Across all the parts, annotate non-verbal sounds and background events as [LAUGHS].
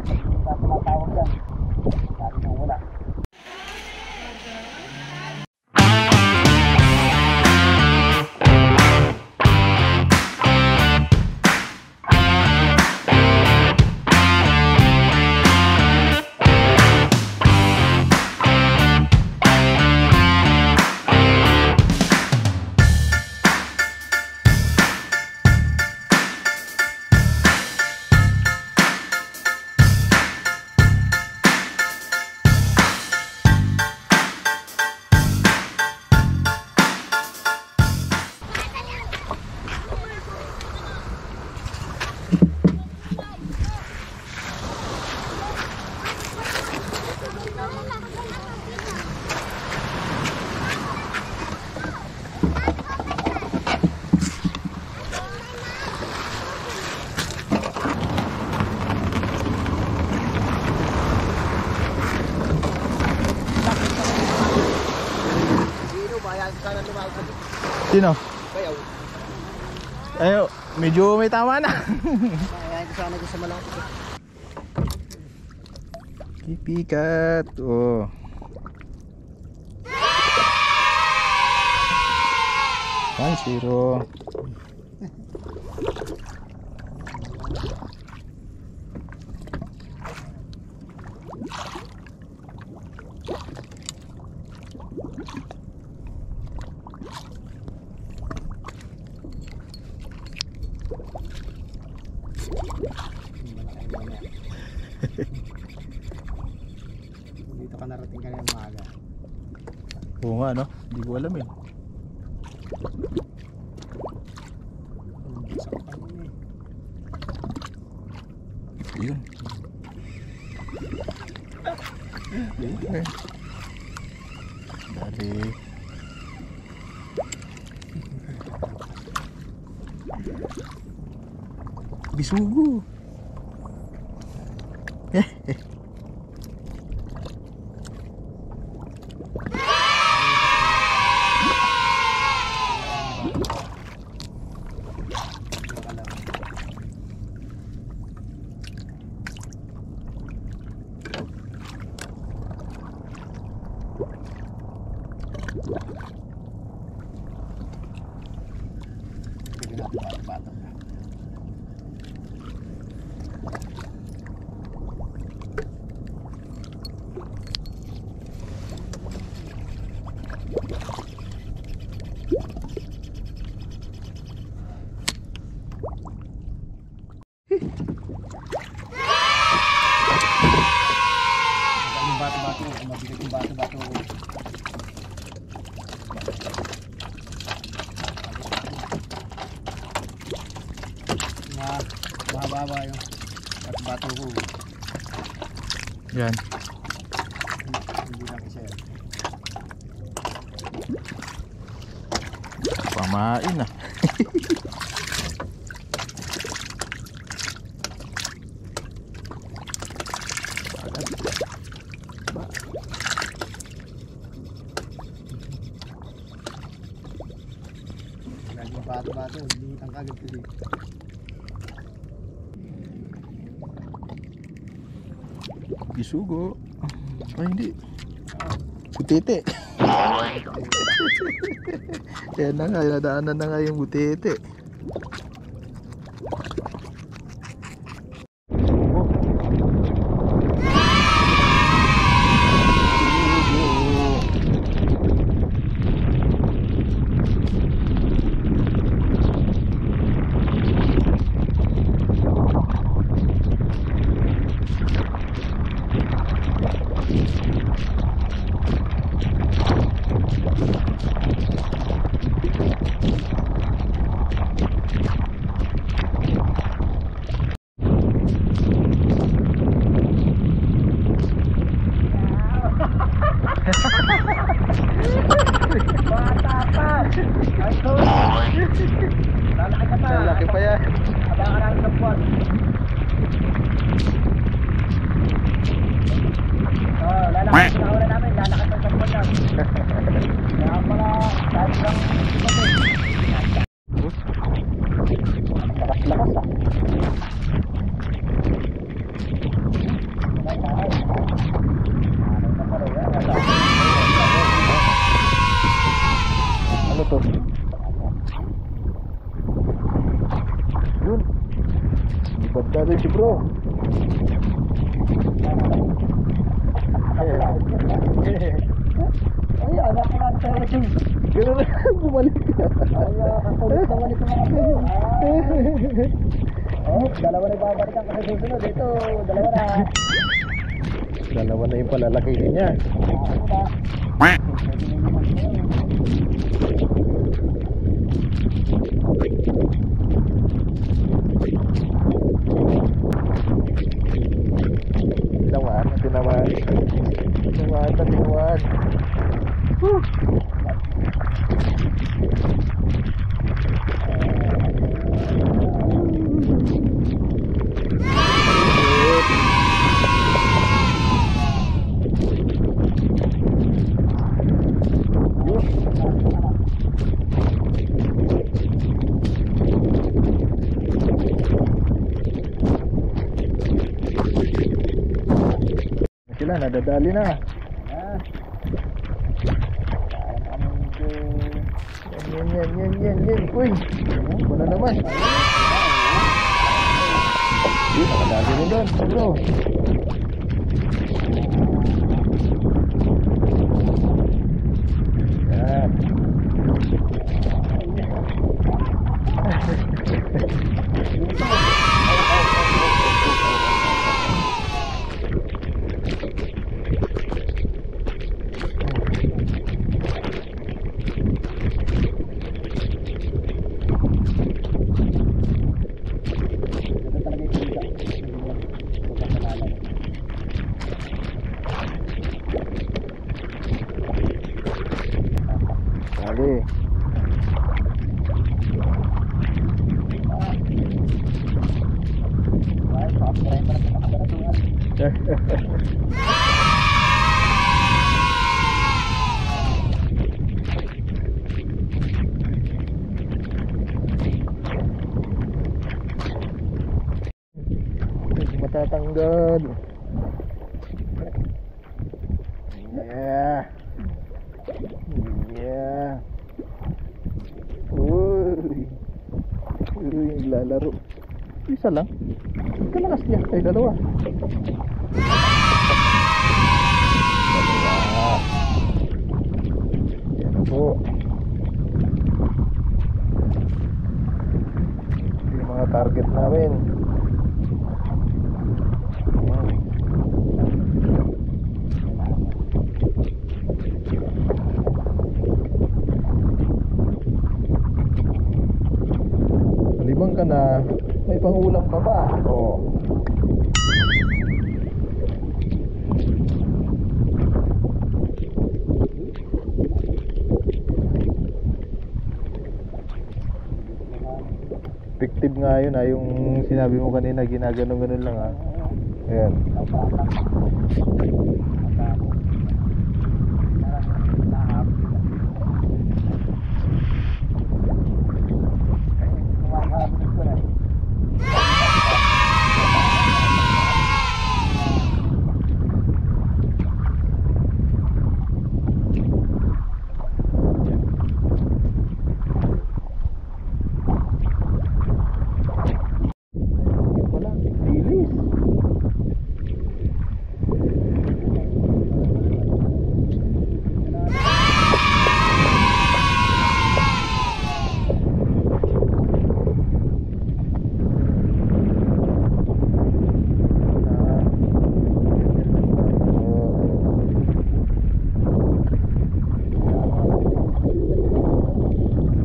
Kita pernah 了 Sino? bayaw. Ayo, medyo may tama na. Ayan ko sana sa malapit. Kipikat. Oh. One zero. Dito ka narating kanina umaga. Oo nga no, hindi ko alam eh. Yun. Okay. Dari. Bisugo. Pwede natin bata-bata na. Ang bato-bato, ang mabigat yung bato-bato. Na, mahaba yung bato-bato ko. Yan. Hindi lang kasi. Pamain na. Lagi yung bato-bato, hindi ang kagad kasi. Bisugo. Ay hindi. Butete. Yan na nga, nadaanan na nga yung butete. Si bro. Ay, anak ko lang tayo. Ganun na, bumalik ka. Ay, kakulit naman ito mga. Oh, dalawa na ibabalikan ko sa susunod. Ito, dalawa na. Dalawa na yung palalaki niya. Ako na. Tinamaan, tinamaan. Tinamaan, tinamaan. Sila, nadadali na. Ah. Yan, yan, yan, yan, yan. Uy, wala naman. Nakadali rin doon. Bro. Yan. Ito talaga yung pizza. Ito sa kanalan. Dali. Ay, pakapirahin pa na sa kabaratuhan. Hindi matatanggal. Yeah. Yeah. Uy. Uy, naglalaro. Isa lang. Kalakas niya. Ay, dalawa. Dalawa. Yan po. Yung mga target namin. Ayan. Malibang ka na, may pangulam pa ba? Oo. Fictive nga yun ha, yung sinabi mo kanina, ginaganon-ganon lang ha. Ayan. Yun pala, bilis.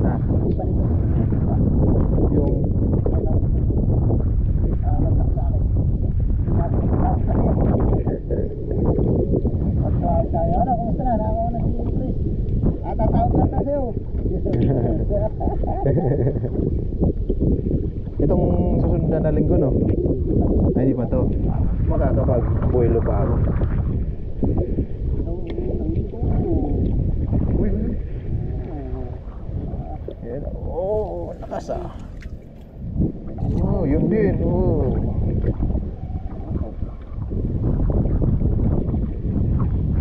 Ah, ganyan lang tayo. Ah, yung Ano, kumusta na? Nakakuha na si Chris. Ah, tatawag ka na sa'yo. Itong susunod na linggo, no? Ay, di pa to. Makakapag-buelo pa ako. Uy, uy, uy. Yan. Oh, lakas ah. Oh, yun din. Oh.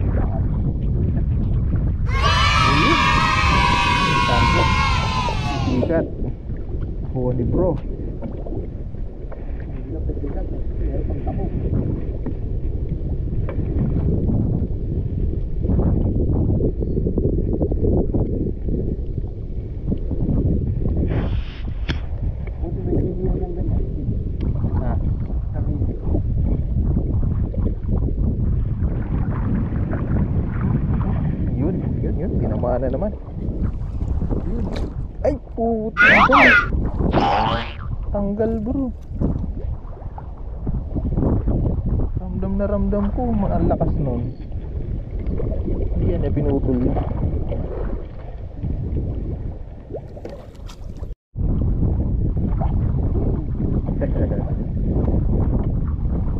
Asawa ni bro. Lapit-likat. Meron pang tamo. Buti may nabibigyan ng ganyan. Ah. Sabi, Yun. Tinamaan na naman. Yun. Ay, puta. Tanggal bro. Ramdam na ramdam ko. Ang lakas nun. Yan, eh, pinutol yun.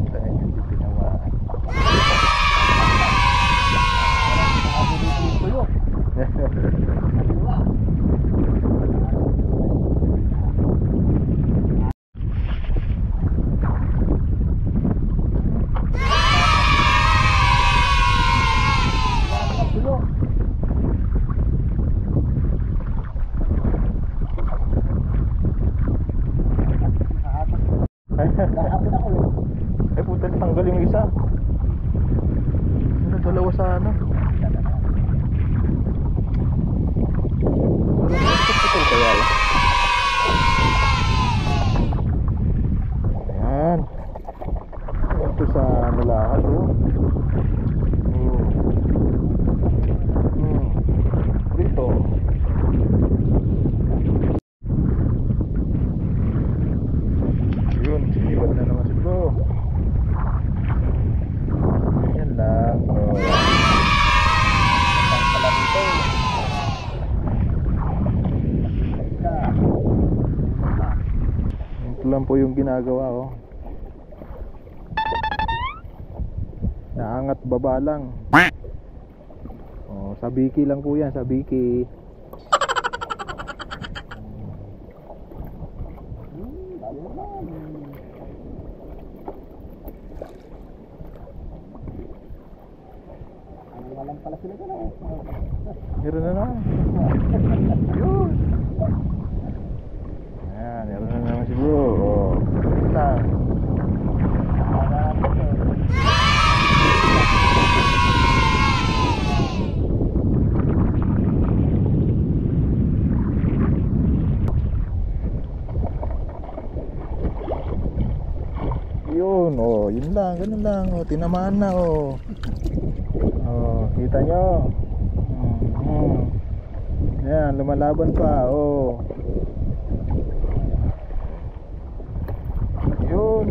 Tayo, hindi tinamaan. nakabulipin ko yun. Diba? Nakabulok. Nakabulok ako eh. Ay puta, tanggal yung isa. Ano, dalawa sana. Parang putol kaya lang. Ayan. Ito sa nalahat oh. Hmm. Hmm. Dito. Yun, sinibat na naman si bro. Yan lang. Oh. Pala dito. Ito lang po yung ginagawa ko. Naangat baba lang. Oh, sa biki lang po yan, sa biki. Hmm, lalo naman. Ano nga lang pala sila dyan eh. Meron na naman. Yun. Ayan, meron na naman si bro. Oh. Yun lang. Yun, oh, yun lang, ganun lang, oh, tinamaan na, oh. Oh, kita nyo? Mm. Ayan, lumalaban pa. Yun.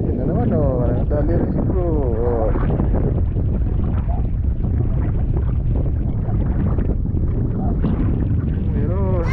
Yun na naman, oh. Dali rin si bro, oh. Meron.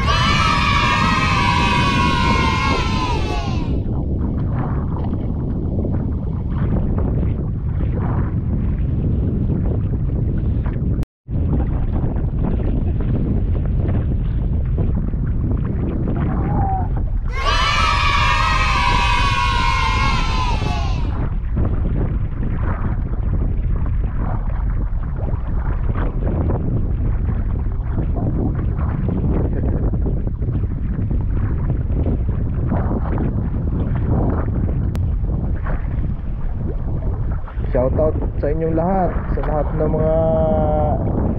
Shoutout sa inyong lahat, sa lahat ng mga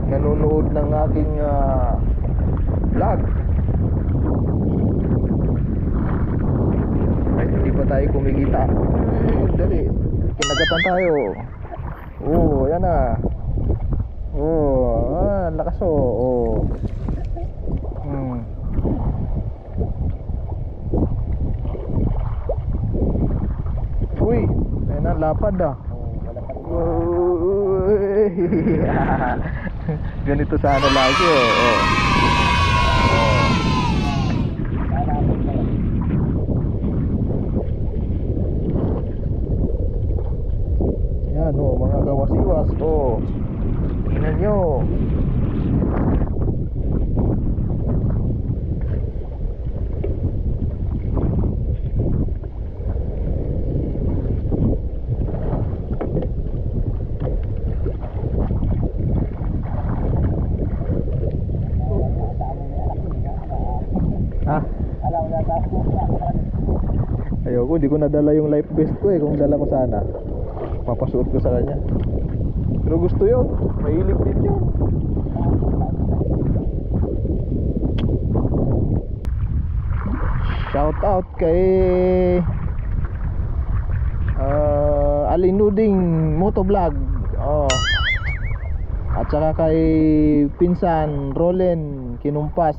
nanonood ng aking ah, vlog. Ay, hindi pa tayo kumikita. Eh, dali. Kinagatan tayo. Oo, yan na. Oo, ah, lakas oh. Oo. Hmm. Uy, ayun na, lapad ah. [LAUGHS] Ganito sana lagi oh. oh. Yan oh, mga kawasiwas oh. Tingnan nyo. hindi ko nadala yung life vest ko eh. Kung dala ko sana, papasuot ko sa kanya. Pero gusto yun. Mahilig din yun. Shout out kay uh, Alinuding Motovlog. Oh. At saka kay Pinsan Rolen Kinumpas.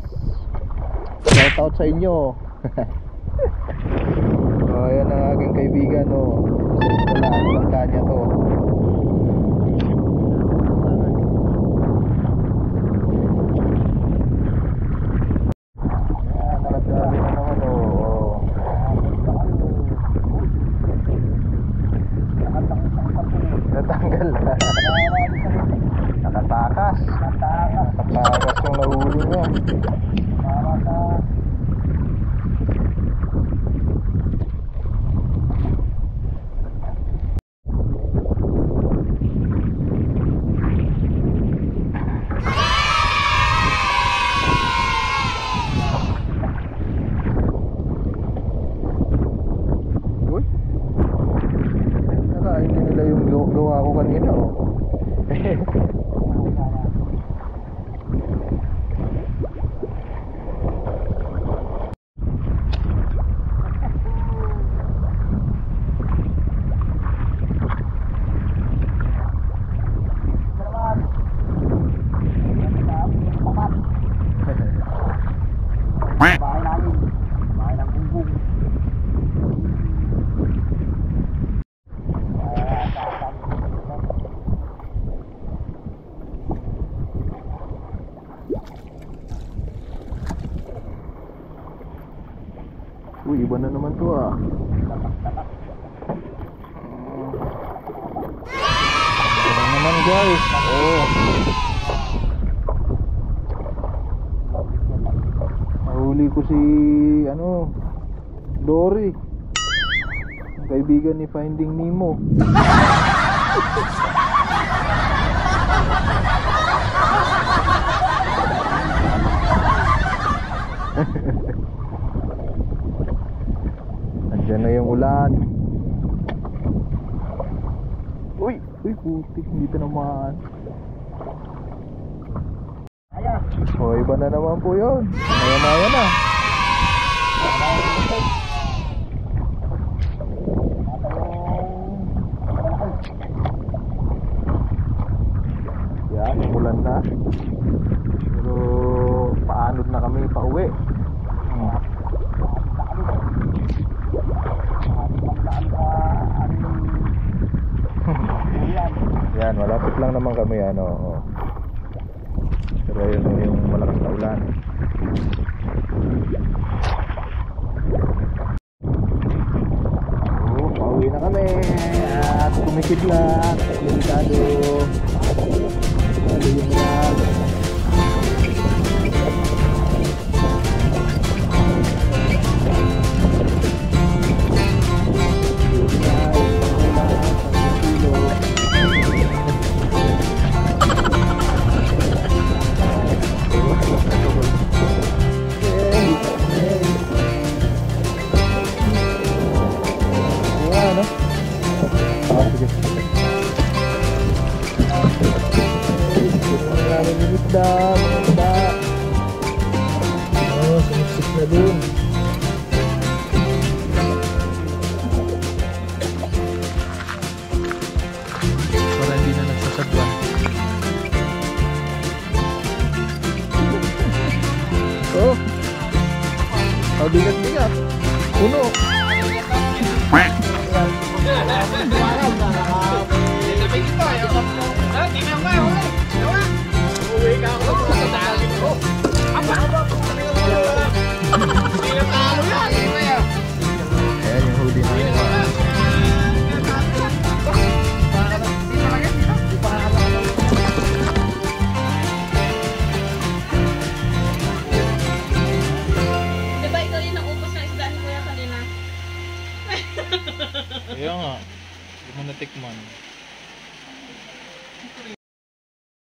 Shout out sa inyo. [LAUGHS] oh, ayan ang aking kaibigan oh. Wala, to. Nakasabi na naman oh. [LAUGHS] Natanggal na. Nakatakas. Nakatakas yung nahuli niya. Uy. Nakain din nila yung gaw- gawa ko kanina oh. Bahay namin. Bahay ng bumbong. Uy, iba na naman to ah. Iba na naman guys. Oh. Nahuli ko si ano Dory. Ang kaibigan ni Finding Nemo. [LAUGHS] Nandiyan na yung ulan. Uy, uy putik dito naman. Kaya. O iba na naman po yun. Maya maya na. Yan, ulan na. Pero paanod na kami pa uwi. Hmm. Yan, malapit lang naman kami ano. Oh. Pero yun yung malakas na ulan. Oh, pauwi na kami. At kumikid lang. Delikado. Delikado yung Ayan Kaya nga. Hindi mo natikman.